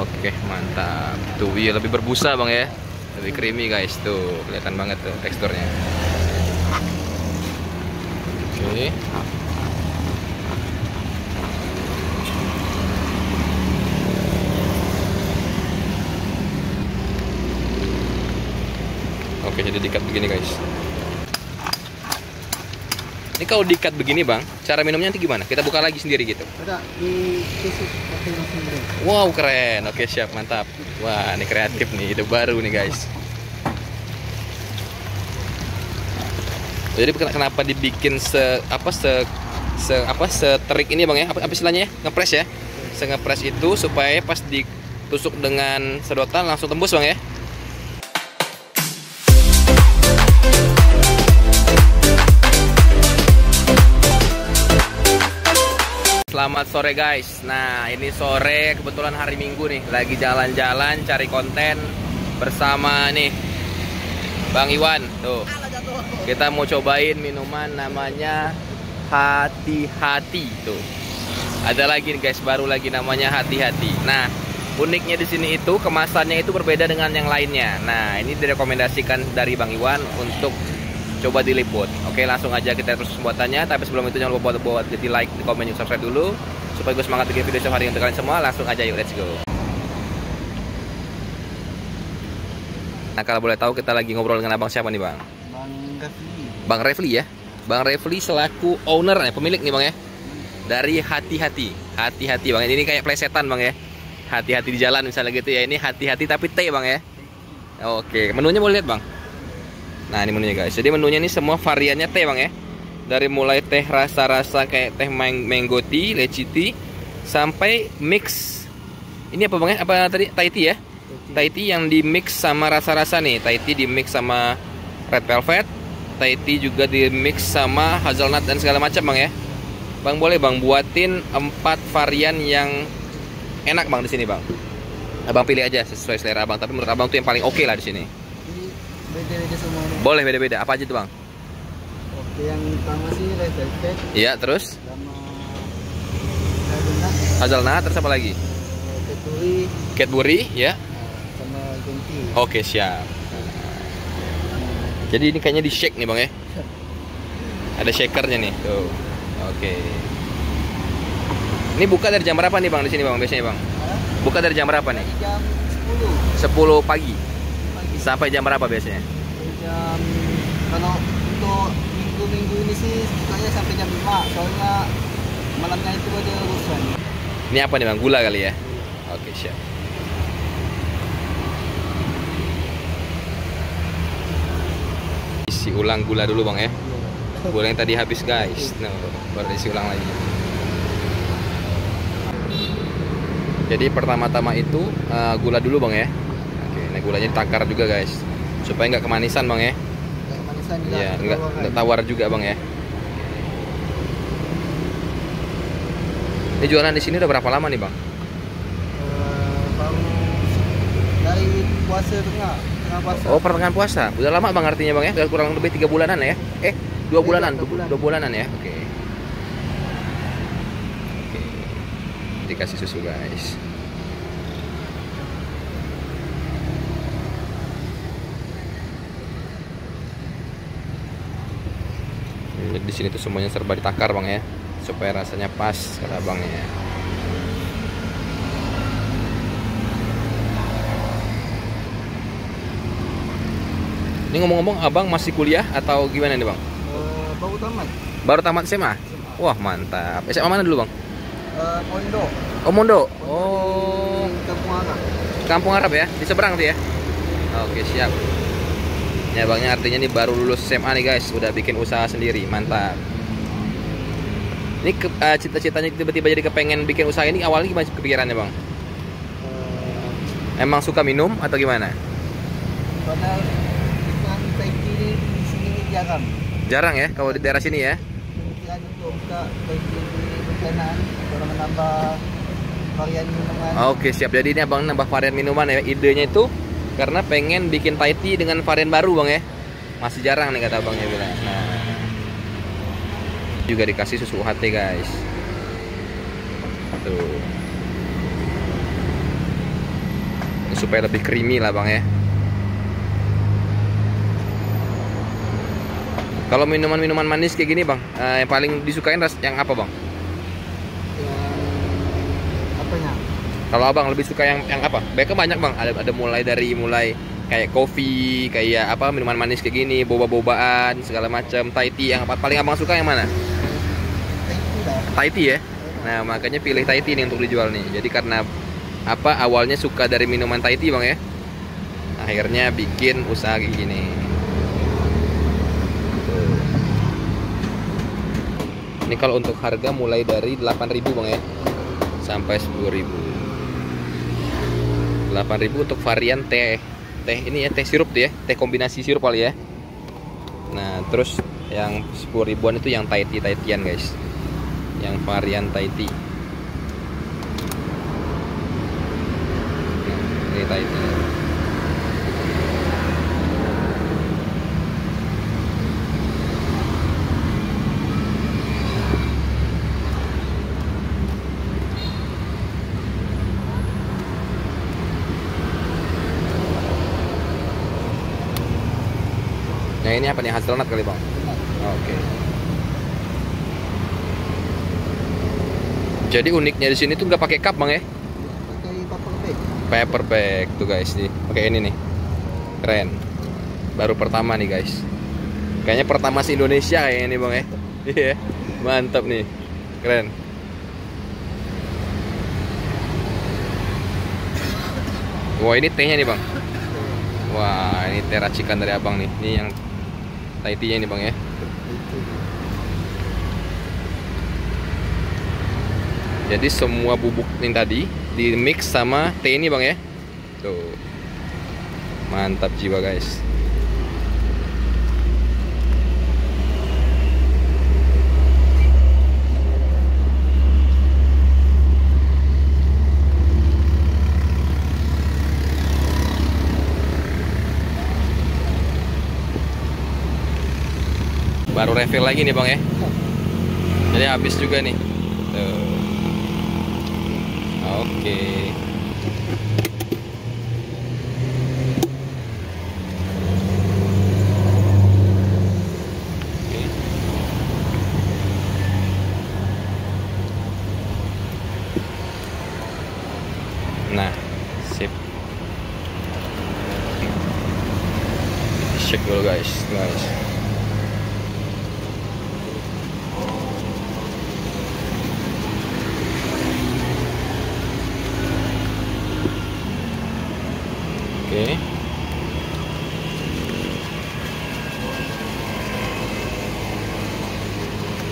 oke. Mantap. Tuh iya lebih berbusa bang ya. Lebih creamy guys. Tuh kelihatan banget tuh teksturnya. Oke. Oke, jadi dikat begini guys. Ini kalau dikat begini bang, cara minumnya nanti gimana? Kita buka lagi sendiri gitu. Di. Wow keren, oke siap mantap. Wah ini kreatif nih, ide baru nih guys. Jadi ken- kenapa dibikin se apa se se apa seterik ini bang ya? Apa, apa istilahnya ya? Ngepres ya? Se ngepres itu supaya pas ditusuk dengan sedotan langsung tembus bang ya? Selamat sore guys. Nah, ini sore kebetulan hari Minggu nih, lagi jalan-jalan cari konten bersama nih Bang Iwan. Tuh. Kita mau cobain minuman namanya Hati-hati tuh. Ada lagi nih guys, baru lagi namanya Hati-hati. Nah, uniknya di sini itu kemasannya itu berbeda dengan yang lainnya. Nah, ini direkomendasikan dari Bang Iwan untuk coba diliput. Oke, langsung aja kita terus pembuatannya. Tapi sebelum itu jangan lupa buat, buat di like, di komen, subscribe dulu supaya gue semangat bikin video setiap hari untuk kalian semua. Langsung aja yuk, let's go. Nah, kalau boleh tahu kita lagi ngobrol dengan abang siapa nih, Bang? Bang Rafli. Bang Refli ya. Bang Refli selaku owner ya, pemilik nih, Bang ya. Dari hati-hati. Hati-hati, Bang. Ini kayak plesetan, Bang ya. Hati-hati di jalan misalnya gitu ya. Ini hati-hati tapi T, Bang ya. Oke, menunya boleh lihat, Bang. Nah ini menunya guys. Jadi menunya ini semua variannya teh bang ya. Dari mulai teh rasa-rasa kayak teh mang mango tea, leci tea, sampai mix. Ini apa bang ya? Apa tadi Thai tea ya? Thai tea yang di mix sama rasa-rasa nih. Thai tea di mix sama red velvet. Thai tea juga di mix sama hazelnut dan segala macam bang ya. Bang boleh bang buatin empat varian yang enak bang di sini bang. Abang pilih aja sesuai selera abang. Tapi menurut abang tuh yang paling oke lah di sini. Beda-beda semua. Boleh beda-beda. Apa aja tuh bang? Oke, yang pertama sih red velvet Iya, terus sama hazelnut, terus apa lagi? keturi, Cadbury, ya. sama green tea. Oke, siap. Jadi ini kayaknya di shake nih, Bang ya. Ada shakernya nih. Tuh. Oke. Ini buka dari jam berapa nih, Bang, di sini, Bang, biasanya, Bang? Buka dari jam berapa nih? Dari jam 10 10 pagi. Sampai jam berapa biasanya? Jam kalau untuk minggu-minggu ini sih bukanya sampai jam 5 soalnya malamnya itu ada urusan. Ini apa nih, Bang? Gula kali ya? Oke, siap. Isi ulang gula dulu, Bang ya. Gula yang tadi habis, guys. Nah, baru isi ulang lagi. Jadi pertama-tama itu eh, gula dulu, Bang ya. Oke, nah gulanya ditakar juga, guys. Supaya nggak kemanisan, Bang ya. Kayak manisan juga. Iya, nggak nggak tawar juga, Bang ya. Ini jualan di sini udah berapa lama nih, Bang? Eh, baru dari puasa tengah tengah puasa. Oh pertengahan puasa, udah lama bang artinya bang ya, udah kurang lebih tiga bulanan ya? Eh dua bulanan, dua dua, bulan. dua bulanan ya? Oke. Oke. Dikasih susu guys. Jadi di sini tuh semuanya serba ditakar bang ya, supaya rasanya pas kata abangnya. Ini ngomong-ngomong abang masih kuliah atau gimana nih bang? Eh, baru tamat. Baru tamat SMA? Wah mantap. SMA mana dulu bang? Eh, pondok. Oh Mondo. Oh Kampung Arab. Kampung Arab ya? Di seberang tuh ya? Oke siap. Ya bangnya artinya nih baru lulus SMA nih guys, udah bikin usaha sendiri, mantap. Ini ke- eh, cita-citanya tiba-tiba jadi kepengen bikin usaha ini awalnya gimana kepikirannya bang? Eh, Emang suka minum atau gimana? karena ikan ini di sini jarang. Jarang ya kalau di daerah sini ya? Kemungkinan untuk buka menambah varian minuman. Oke siap. Jadi ini abang nambah varian minuman ya. Idenya itu karena pengen bikin Thai tea dengan varian baru bang ya. Masih jarang nih kata abangnya bilang. Nah, juga dikasih susu UHT guys. tuh supaya lebih creamy lah bang ya kalau minuman-minuman manis kayak gini bang eh, yang paling disukain ras yang apa bang Yang apanya? Kalau abang lebih suka yang yang apa? Baiknya banyak bang. Ada ada mulai dari mulai kayak kopi kayak apa minuman manis kayak gini boba-bobaan segala macam Thai tea. Yang paling abang suka yang mana. Thai tea ya? Nah makanya pilih Thai tea nih untuk dijual nih. Jadi karena apa awalnya suka dari minuman Thai tea bang ya? Akhirnya bikin usaha kayak gini. Ini kalau untuk harga mulai dari 8.000 bang ya? Sampai 10.000 8.000 untuk varian teh Teh ini ya teh sirup tuh ya Teh kombinasi sirup kali ya. Nah terus yang 10 ribuan itu yang Thai tean guys. Yang varian tea. Nah, ini Thai Nah ini apa nih hazelnut kali bang? Oke. Jadi uniknya di sini tuh nggak pakai cup bang ya? Pakai paper bag. Paper bag tuh guys nih. Pakai ini nih. Keren. Baru pertama nih guys. Kayaknya pertama sih Indonesia kayaknya nih bang ya. Iya. Mantap nih. Keren. Wah ini tehnya nih bang. Wah ini teh racikan dari abang nih. Ini yang Thai tea-nya nih bang ya. Jadi semua bubuk ini tadi di mix sama teh ini bang ya. Tuh. Mantap jiwa guys. Baru refill lagi nih bang ya. Jadi habis juga nih. Oke. Oke. Nah, sip. Shake dulu guys, guys. Oke.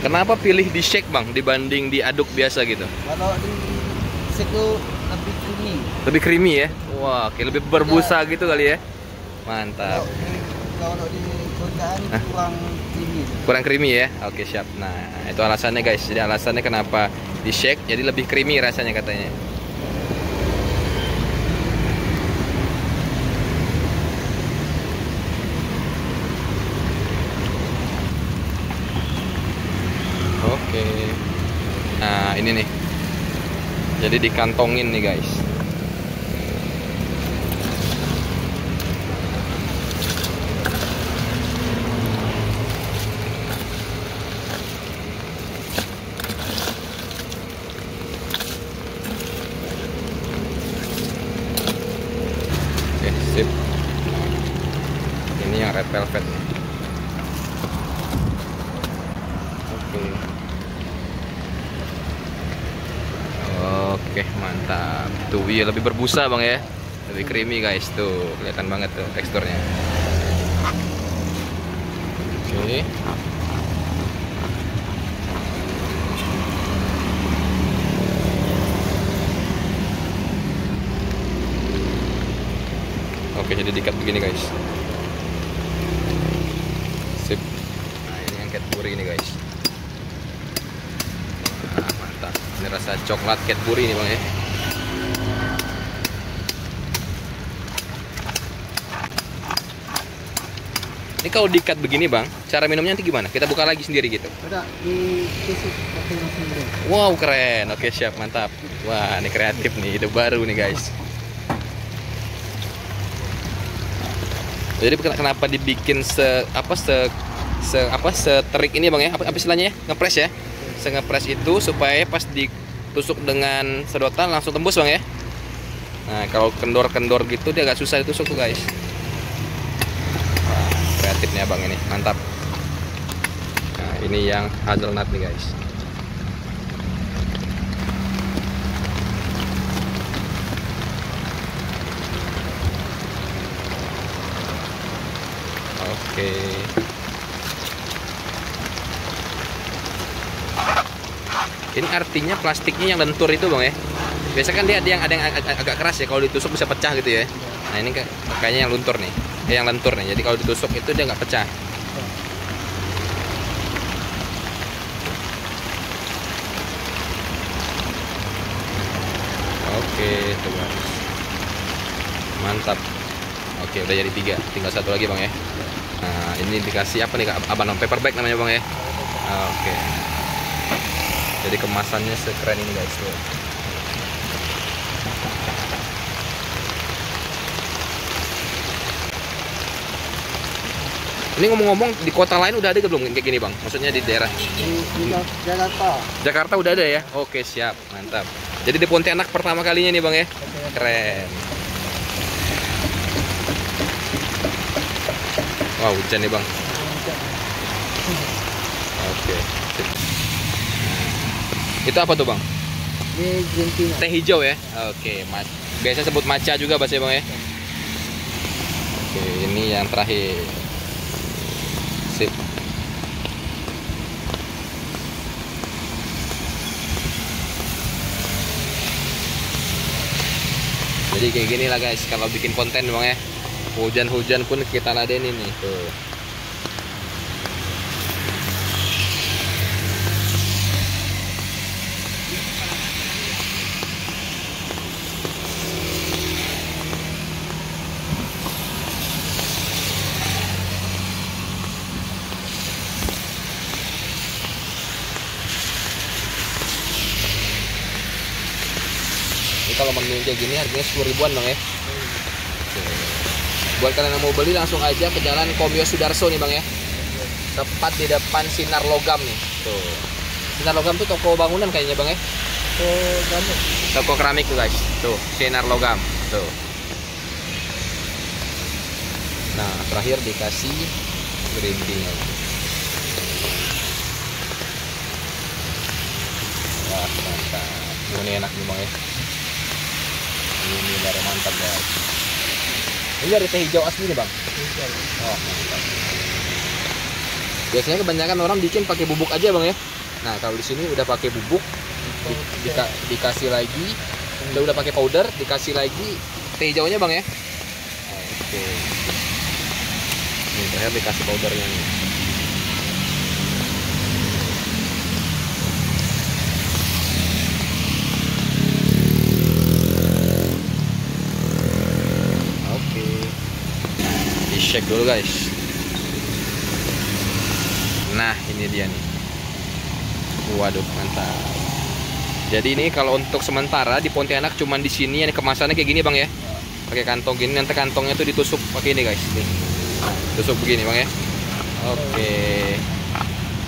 Kenapa pilih di shake bang dibanding diaduk biasa gitu? Kalau di siku lebih creamy. Lebih creamy ya? Wah, kayak lebih berbusa gitu kali ya? Mantap. Kalau di kalau di kerjaan Hah? kurang creamy. Kurang creamy ya? Oke siap. Nah itu alasannya guys. Jadi alasannya kenapa di shake jadi lebih creamy rasanya katanya. Oke. Nah ini nih. Jadi dikantongin nih guys. Oke, sip. Ini yang red velvet. Oke. Oke, mantap. Tuh, iya lebih berbusa, Bang ya. Lebih creamy, guys. Tuh, kelihatan banget tuh teksturnya. Oke. Oke, jadi diikat begini, guys. Sip. Nah, ini yang Cadbury ini, guys. Nah, mantap. Ini rasa coklat Cadbury ini, Bang ya. Ini kalau dikat begini bang, cara minumnya nanti gimana? Kita buka lagi sendiri gitu. Di tusuk. Wow keren, oke siap mantap. Wah ini kreatif nih, ide baru nih guys. Jadi ken- kenapa dibikin se apa se se apa seterik ini bang ya? Apa, apa istilahnya ya? Ngepres ya? Se ngepres itu supaya pas ditusuk dengan sedotan langsung tembus bang ya? Nah kalau kendor-kendor gitu dia agak susah ditusuk tuh guys. Wah, kreatif nih abang ini, mantap. Nah ini yang hazelnut nih guys. Oke. Ini artinya plastiknya yang lentur itu bang ya. Biasa kan dia ada yang ada yang ag- ag- agak keras ya. Kalau ditusuk bisa pecah gitu ya. Nah ini kayak- kayaknya yang luntur nih. Yang lentur nih. Jadi kalau ditusuk itu dia nggak pecah. Oke, guys. Mantap. Oke, udah jadi tiga. Tinggal satu lagi bang ya. Nah, ini dikasih apa nih kak? Abang paper bag namanya bang ya. Oke. Jadi kemasannya sekeren ini guys tuh. Ini ngomong-ngomong di kota lain udah ada belum kayak gini bang? Maksudnya di daerah Di, di Jakarta. Jakarta udah ada ya? Oke siap, mantap. Jadi di Pontianak pertama kalinya nih bang ya? Keren. Wah hujan nih bang. Oke. sip. Itu apa tuh bang? Ini green tea. Teh hijau ya? Oke. ma- Biasa sebut maca juga bahasa bang ya? Oke, ini yang terakhir. Sip. Jadi kayak gini lah guys kalau bikin konten bang ya. Hujan-hujan pun kita ladenin nih tuh. Kalau menu kayak gini harganya 10 ribuan bang ya. Oke. Buat kalian yang mau beli langsung aja ke jalan Komyo Sudarso nih bang ya. Tepat di depan Sinar Logam nih. Tuh. Sinar Logam tuh toko bangunan kayaknya bang ya. So, kamu. Toko keramik tuh guys. Tuh, Sinar Logam. Tuh. Nah, terakhir dikasih green tea-nya. Wah, mantap. Ini enak nih bang ya. Ini baru mantap guys. Ini dari teh hijau asli nih bang. Oh, mantap. Biasanya kebanyakan orang bikin pakai bubuk aja bang ya. Nah kalau di sini udah pakai bubuk, di- dika- dikasih lagi, udah udah pakai powder, dikasih lagi teh hijaunya bang ya. Oke. Nih terakhir dikasih powdernya nih. Oke. Shake dulu guys. Nah ini dia nih. Waduh mantap. Jadi ini kalau untuk sementara di Pontianak cuman di sini yang kemasannya kayak gini bang ya. Pakai kantong gini nanti kantongnya tuh ditusuk pakai ini guys. Nih. Tusuk begini bang ya. Oke.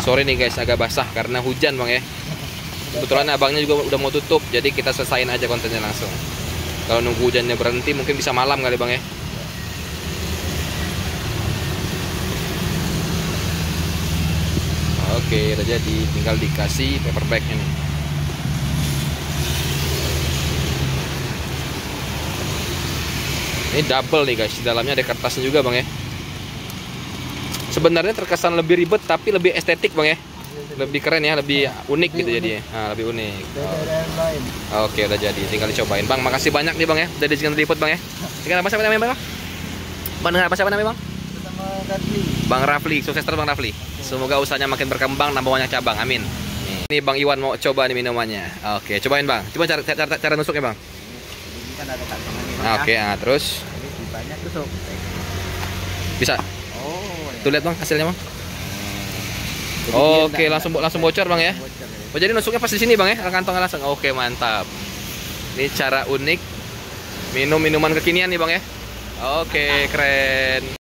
Sorry nih guys agak basah karena hujan bang ya. Kebetulan abangnya juga udah mau tutup jadi kita selesain aja kontennya langsung. Kalau nunggu hujannya berhenti mungkin bisa malam kali bang ya. Oke, udah jadi. Tinggal dikasih paper bagnya nih. Ini double nih guys. Di dalamnya ada kertasnya juga bang ya. Sebenarnya terkesan lebih ribet tapi lebih estetik bang ya. Lebih keren ya, lebih unik gitu jadinya. Nah, lebih unik. Lain. Oke, udah jadi. Tinggal dicobain. Bang, makasih banyak nih bang ya. Udah diizinkan diliput bang ya. Dengan apa siapa namanya bang? Bang, apa siapa namanya bang? Bang Rafli, sukses terus Bang Rafli. Semoga usahanya makin berkembang, nambah banyak cabang. Amin. Ini Bang Iwan mau coba nih minumannya. Oke, cobain Bang. Coba cara cara, cara nusuknya Bang. Ini kan ada. Nah, Oke, nah terus Ini banyak tusuk. bisa. Oh, ya. Tuh lihat bang hasilnya bang. Jadi Oke, langsung langsung bocor bang ya. bocor ya. Oh jadi nusuknya pas di sini bang ya, ke kantongnya langsung. Oke mantap. Ini cara unik minum minuman kekinian nih bang ya. Oke keren.